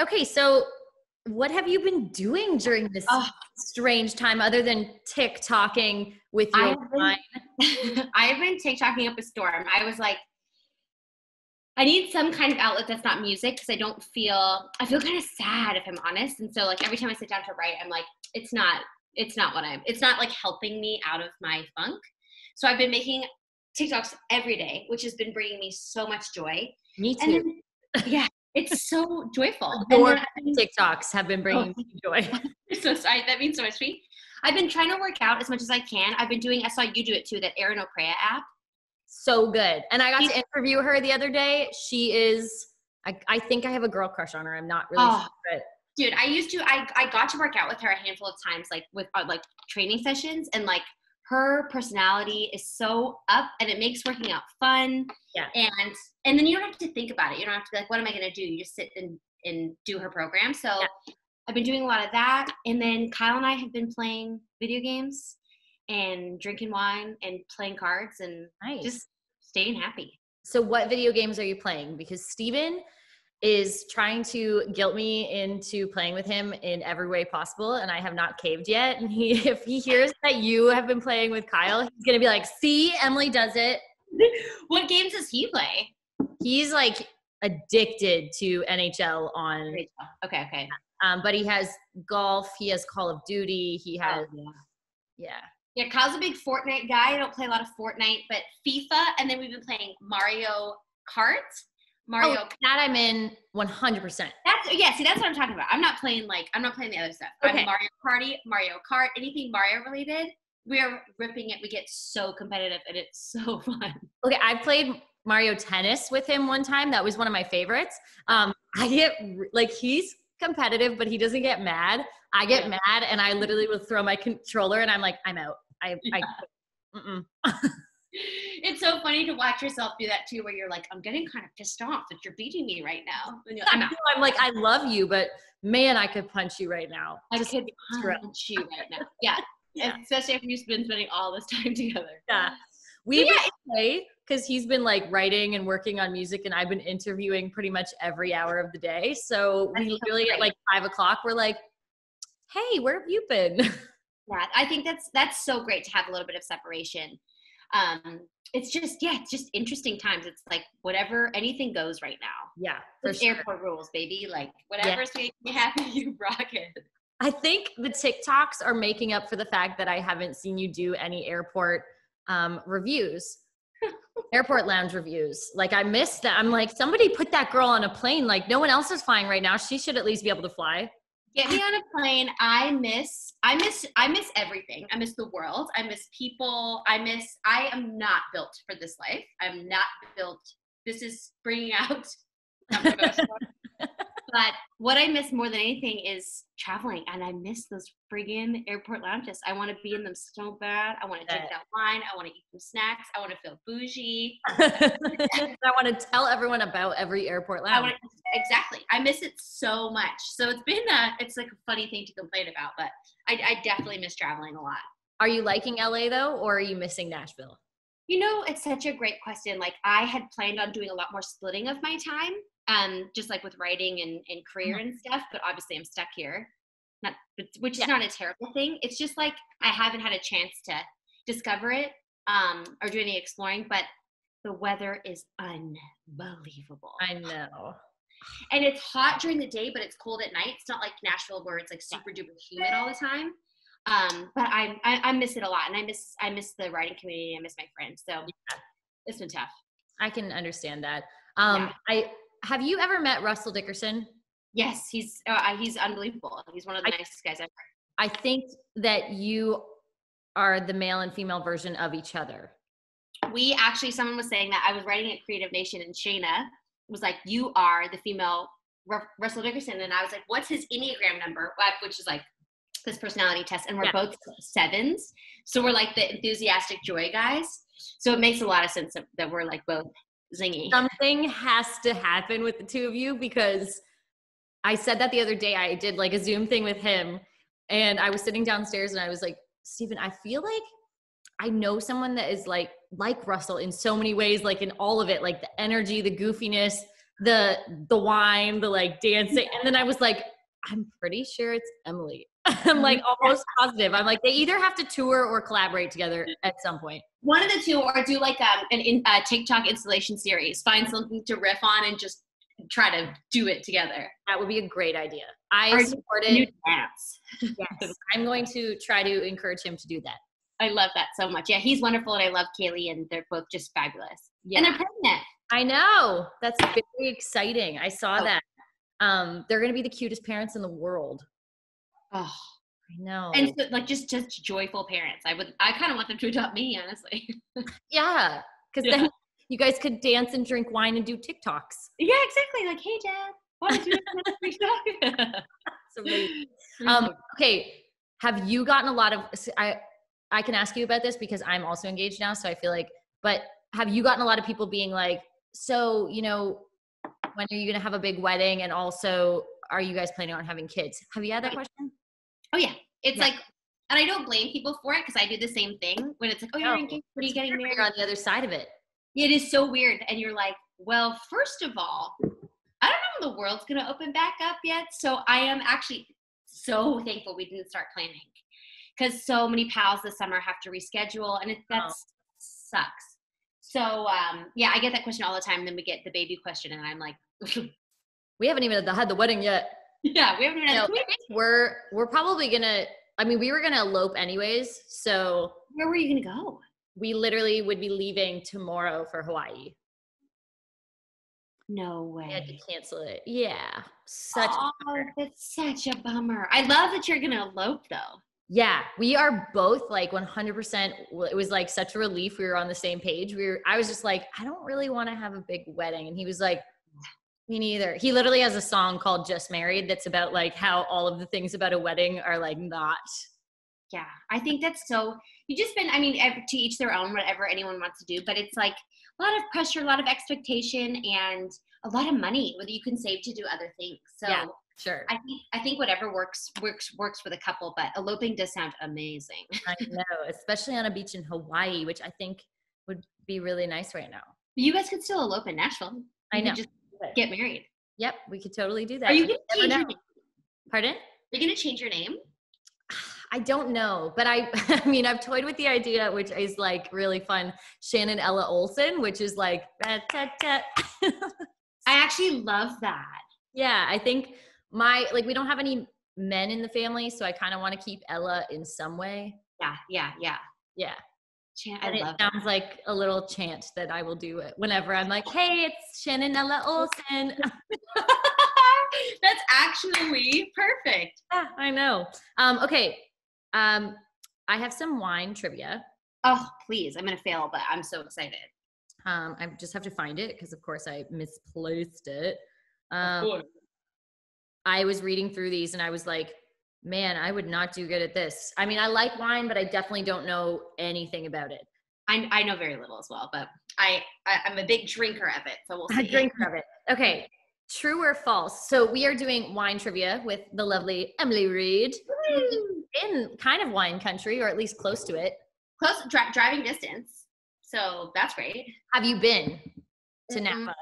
Okay, so what have you been doing during this Oh. strange time other than TikToking with I your have been- mind? I've been TikToking up a storm. I was like, I need some kind of outlet that's not music because I don't feel I feel kind of sad if I'm honest. And so like every time I sit down to write, I'm like, it's not it's not what I'm it's not like helping me out of my funk. So I've been making TikToks every day, which has been bringing me so much joy. Me And too. then, yeah, it's so joyful. And Your then I've been- TikToks have been bringing me joy. so sorry. That means so much to me. I've been trying to work out as much as I can. I've been doing. I saw you do it too. That Erin Oprea app. So good. And I got She's- to interview her the other day. She is, I, I think I have a girl crush on her. I'm not really Oh. sure, but Dude, I used to. I I got to work out with her a handful of times, like with uh, like training sessions, and like her personality is so up, and it makes working out fun. Yeah. And and then you don't have to think about it. You don't have to be like, what am I gonna do? You just sit and and do her program. So. Yeah. I've been doing a lot of that, and then Kyle and I have been playing video games and drinking wine and playing cards and nice. just staying happy. So, what video games are you playing? Because Steven is trying to guilt me into playing with him in every way possible, and I have not caved yet. And he, if he hears that you have been playing with Kyle, he's gonna be like, "See, Emily does it." what games does he play? He's like addicted to NHL on, Okay, okay. um, but he has golf, he has Call of Duty, he has, Oh, yeah. yeah. Yeah, Kyle's a big Fortnite guy. I don't play a lot of Fortnite, but FIFA, and then we've been playing Mario Kart. Mario. Oh, that I'm in 100. percent That's yeah. See, that's what I'm talking about. I'm not playing like I'm not playing the other stuff. Okay. I'm Mario Party, Mario Kart, anything Mario related. We are ripping it. We get so competitive, and it's so fun. Okay, I played Mario Tennis with him one time. That was one of my favorites. Um, I get like he's competitive, but he doesn't get mad. I get Yeah. mad, and I literally will throw my controller, and I'm like, I'm out. I, I mm-mm. It's so funny to watch yourself do that too, where you're like, I'm getting kind of pissed off that you're beating me right now. And I'm. I'm like, I love you, but man, I could punch you right now. I Just- could punch you right now. Yeah. Yeah. Especially after you've been spending all this time together. yeah. We yeah, because he's been like writing and working on music, and I've been interviewing pretty much every hour of the day. So we literally at like five o'clock, we're like, "Hey, where have you been?" Yeah, I think that's that's so great to have a little bit of separation. Um, it's just yeah, it's just interesting times. It's like whatever, anything goes right now. yeah, for sure. airport rules, baby. Like whatever's making you happy, you rock it. I think the TikToks are making up for the fact that I haven't seen you do any airport um, reviews, airport lounge reviews. Like I missed that. I'm like, somebody put that girl on a plane. Like no one else is flying right now. She should at least be able to fly. Get me on a plane. I miss, I miss, I miss everything. I miss the world. I miss people. I miss. I am not built for this life. I'm not built. This is bringing out. not my best one. But what I miss more than anything is traveling, and I miss those friggin' airport lounges. I want to be in them so bad. I want to drink that wine. I want to eat some snacks. I want to feel bougie. I want to tell everyone about every airport I lounge. want exactly. I miss it so much. So it's been a, it's like a funny thing to complain about, but I, I definitely miss traveling a lot. Are you liking LA though, or are you missing Nashville? You know, it's such a great question. Like I had planned on doing a lot more splitting of my time, um, just like with writing and, and career and stuff. But obviously, I'm stuck here, not which is Yeah. not a terrible thing. It's just like I haven't had a chance to discover it um, or do any exploring. But the weather is unbelievable, I know. and it's hot during the day, but it's cold at night. It's not like Nashville where it's like super duper humid all the time. Um, but I, I I miss it a lot, and I miss I miss the writing community. I miss my friends. So it's been tough. I can understand that. Um, Yeah. I have you ever met Russell Dickerson? Yes, he's uh, he's unbelievable. He's one of the I- nicest guys ever. I think that you are the male and female version of each other. We actually, someone was saying that I was writing at Creative Nation, and Shayna was like, "You are the female Ru- Russell Dickerson," and I was like, "What's his enneagram number?" Which is like this personality test, and we're Yeah. both sevens, so we're like the enthusiastic joy guys. So it makes a lot of sense that we're like both zingy. Something has to happen with the two of you because I said that the other day. I did like a Zoom thing with him, and I was sitting downstairs and I was like, Stephen, I feel like I know someone that is like like Russell in so many ways, like in all of it, like the energy, the goofiness, the the wine, the like dancing, and then I was like, I'm pretty sure it's Emily. I'm like almost positive. I'm like they either have to tour or collaborate together at some point. One of the two, or do like um, an in, uh, TikTok installation series. Find something to riff on and just try to do it together. That would be a great idea. I Or support it. dance. Yes, I'm going to try to encourage him to do that. I love that so much. Yeah, he's wonderful, and I love Kailey, and they're both just fabulous. Yeah, And they're pregnant. I know. That's very exciting. I saw Oh. that. Um, they're going to be the cutest parents in the world. Oh, I know. and so, like just just joyful parents. I would. I kind of want them to adopt me, honestly. yeah, because Yeah. then you guys could dance and drink wine and do TikToks. yeah, exactly. Like, hey, Dad, want to do? It's amazing. Um, okay, have you gotten a lot of? I I can ask you about this because I'm also engaged now, so I feel like. But have you gotten a lot of people being like, so you know, when are you going to have a big wedding, and also, are you guys planning on having kids? Have you had that question? Oh yeah, it's Yeah. like, and I don't blame people for it because I do the same thing when it's like, oh, you're No, engaged. Are you getting married? you're on the other side of it. It is so weird. And you're like, well, first of all, I don't know when the world's going to open back up yet. So I am actually so thankful we didn't start planning because so many pals this summer have to reschedule and it that Oh. sucks. So um, yeah, I get that question all the time. Then we get the baby question, and I'm like, We haven't even had the wedding yet. Yeah, we haven't even no, We're we're probably gonna. I mean, we were gonna elope anyways, so Where were you going to go? we literally would be leaving tomorrow for Hawaii. No way. We had to cancel it. Yeah, such. oh, that's such a bummer. I love that you're going to elope though. Yeah, we are both like 100%. It was like such a relief we were on the same page. We were. I was just like, I don't really want to have a big wedding, and he was like, me neither. He literally has a song called "Just Married" that's about like how all of the things about a wedding are like not. Yeah, I think that's so. You just been, I mean, to each their own, whatever anyone wants to do, but it's like a lot of pressure, a lot of expectation, and a lot of money whether you can save to do other things. So Yeah. Sure. I think I think whatever works works works for the couple, but eloping does sound amazing. I know, especially on a beach in Hawaii, which I think would be really nice right now. You guys could still elope in Nashville. You I know. Just get married. Yep, we could totally do that. Are you gonna never change your name? Pardon? Are you gonna change your name? I don't know, but I, I mean, I've toyed with the idea, which is like really fun. Shannon Ella Olson, which is like, "Rat, tat, tat." I actually love that. yeah, I think my like we don't have any men in the family, so I kind of want to keep Ella in some way. Yeah, yeah, yeah. Yeah, Chan- I and it that. sounds like a little chant that I will do it whenever I'm like, "Hey, it's Shannon Ella Olson." That's actually perfect. Yeah, I know. Um, okay. Um, I have some wine trivia. Oh, please. I'm going to fail, but I'm so excited. Um, I just have to find it because, of course, I misplaced it. Um, I was reading through these and I was like, man, I would not do good at this. I mean, I like wine, but I definitely don't know anything about it. I, I know very little as well, but I, I I'm a big drinker of it, so we'll see. A drinker of it. Okay. True or false? So we are doing wine trivia with the lovely Emily Reid Woo! in kind of wine country, or at least close to it. Close dri- driving distance, so that's great. Have you been to Mm-mm.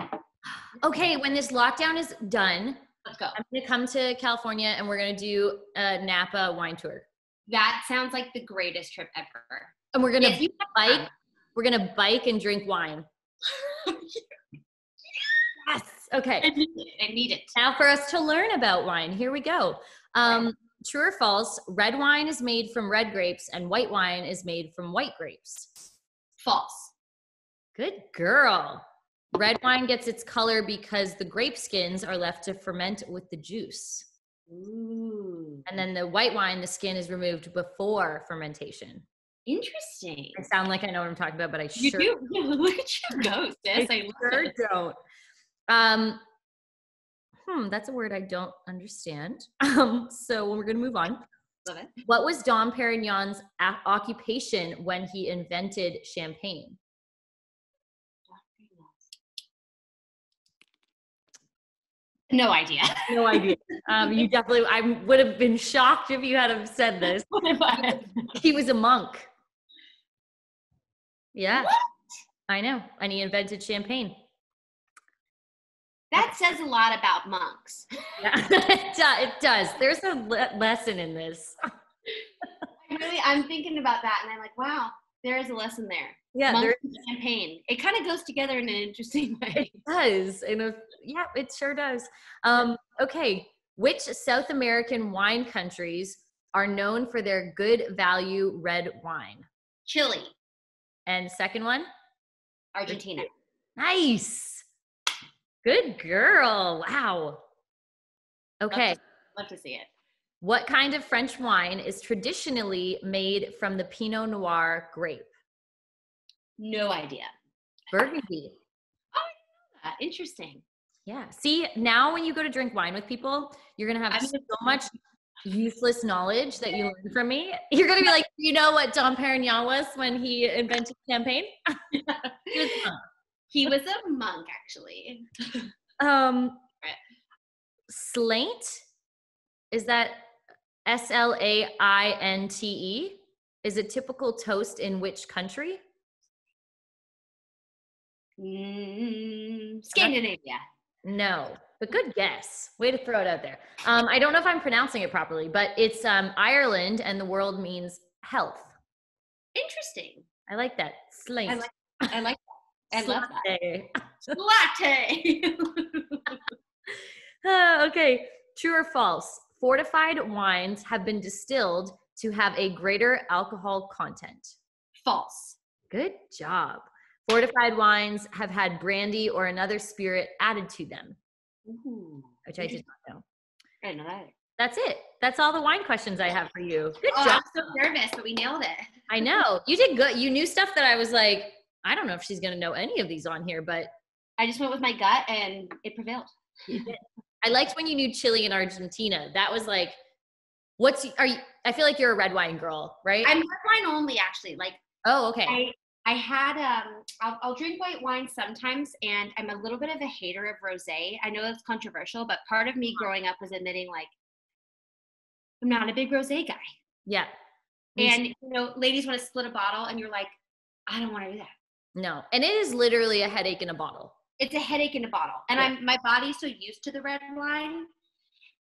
Napa? Okay, when this lockdown is done, Let's go. I'm gonna come to California and we're gonna do a Napa wine tour. That sounds like the greatest trip ever. And we're gonna If bike. We're gonna bike and drink wine. Yes. Okay. I need it. I need it. Now for us to learn about wine. Here we go. Um, true or false? Red wine is made from red grapes, and white wine is made from white grapes. False. Good girl. Red wine gets its color because the grape skins are left to ferment with the juice. Ooh. And then the white wine, the skin is removed before fermentation. Interesting. I sound like I know what I'm talking about, but I You sure, do. Look at you go, sis. I love sure it. don't. Um, hmm, that's a word I don't understand. Um, so we're gonna move on. Love it. What was Dom Perignon's a- occupation when he invented champagne? No idea. No idea. Um, you definitely, I would have been shocked if you had have said this. He was a monk. Yeah, What? I know. And he invented champagne. That says a lot about monks. Yeah, it, does. There's a le- lesson in this. I really, I'm thinking about that, and I'm like, wow, there is a lesson there. Yeah, and champagne. It kind of goes together in an interesting way. It does. In a, yeah, it sure does. Um, okay, which South American wine countries are known for their good value red wine? Chile, And second one, Argentina. nice, good girl. Wow. Okay. Love to see it. What kind of French wine is traditionally made from the Pinot Noir grape? No idea. Burgundy. Uh, interesting. Yeah. See, now when you go to drink wine with people, you're going to have I'm so much useless knowledge that you learn from me. You're going to be like, you know what Dom Perignon was when he invented champagne? He was. He was a monk, actually. um. Slaint, is that S L A I N T E? Is a typical toast in which country? Mm, Scandinavia. No, but good guess. Way to throw it out there. Um, I don't know if I'm pronouncing it properly, but it's um, Ireland, and the world means health. Interesting. I like that. Slaint. I like. I like that. I love that. that. Latte. Uh, okay, true or false? Fortified wines have been distilled to have a greater alcohol content. False. Good job. Fortified wines have had brandy or another spirit added to them, Ooh. which I did not know. I know that. That's it. That's all the wine questions I have for you. Good Oh, job. I'm so nervous, but we nailed it. I know. You did good. You knew stuff that I was like, I don't know if she's going to know any of these on here, but I just went with my gut, and it prevailed. I liked when you knew Chile and Argentina. That was like, what's, are you, I feel like you're a red wine girl, right? I'm red wine only, actually. Like oh, okay. I, I had um, I'll, I'll drink white wine sometimes, and I'm a little bit of a hater of rosé. I know that's controversial, but part of me growing up was admitting like I'm not a big rosé guy. yeah. And you know, ladies want to split a bottle, and you're like, I don't want to do that. No, and it is literally a headache in a bottle. It's a headache in a bottle, and Yeah. I'm my body's so used to the red wine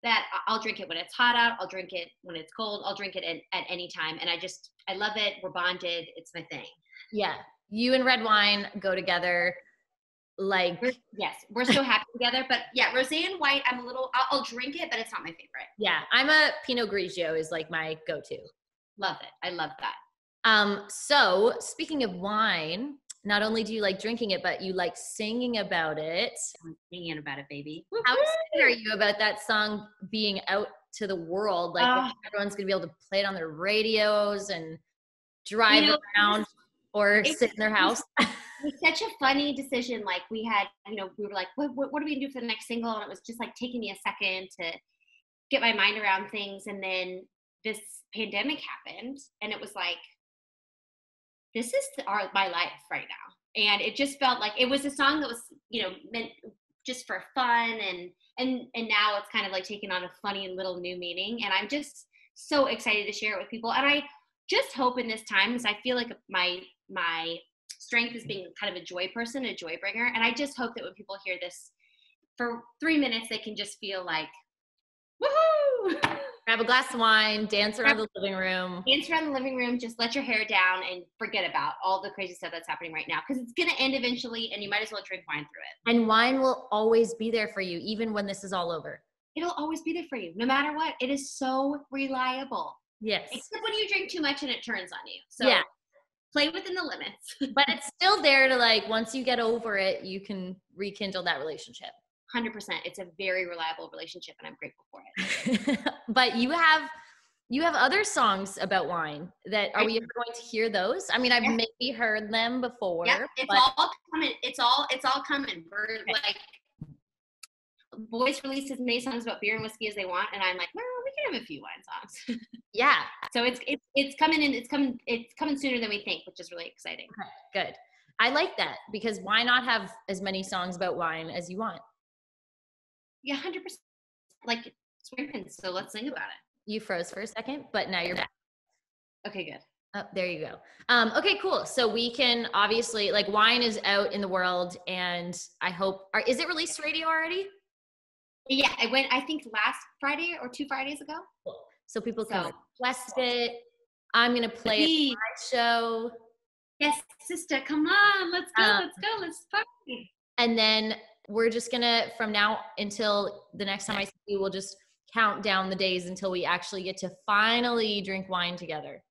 that I'll drink it when it's hot out. I'll drink it when it's cold. I'll drink it at, at any time, and I just I love it. We're bonded. It's my thing. Yeah, you and red wine go together. Like, We're, yes, we're so happy together. But yeah, rosé and white, I'm a little. I'll, I'll drink it, but it's not my favorite. yeah, I'm a Pinot Grigio is like my go-to. Love it. I love that. Um, so speaking of wine, not only do you like drinking it, but you like singing about it. I'm singing about it, baby. How excited are you about that song being out to the world? Like Ah. everyone's gonna be able to play it on their radios and drive You know, around or sit in their house. It was such a funny decision. Like we had, you know, we were like, what, what, what are we gonna do for the next single? And it was just like taking me a second to get my mind around things. And then this pandemic happened, and it was like, this is our my life right now. And it just felt like it was a song that was, you know, meant just for fun, and and and now it's kind of like taking on a funny little new meaning. And I'm just so excited to share it with people. And I just hope in this time, because I feel like my my strength is being kind of a joy person, a joy bringer. And I just hope that when people hear this for three minutes, they can just feel like, woohoo! Grab a glass of wine, dance around the living room. Dance around the living room, just let your hair down and forget about all the crazy stuff that's happening right now because it's going to end eventually and you might as well drink wine through it. And wine will always be there for you, even when this is all over. It'll always be there for you, no matter what. It is so reliable, Yes. except when you drink too much and it turns on you. So Yeah. play within the limits. but it's still there to like once you get over it, you can rekindle that relationship. 100%. It's a very reliable relationship and I'm grateful for it. but you have you have other songs about wine that are we ever going to hear those? I mean, I've Yeah. maybe heard them before, Yeah, it's but all coming. It's all it's all coming. We're like voice release as many songs about beer and whiskey as they want, and I'm like, well, we can have a few wine songs. yeah, so it's it's it's coming in. It's coming. It's coming sooner than we think, which is really exciting. good. I like that because why not have as many songs about wine as you want? Yeah, hundred percent. Like Swingpins. So let's think about it. You froze for a second, but now you're back. Okay, good. Oh, there you go. Um, okay, cool. So we can obviously like wine is out in the world, and I hope are, is it released to radio already? Yeah, I went. I think last Friday or two Fridays ago. Cool. So people can So- request it. I'm gonna play it my show, Yes, sister, come on, let's go, Um, let's go, let's party. and then we're just gonna from now until the next time I see you, we'll just count down the days until we actually get to finally drink wine together.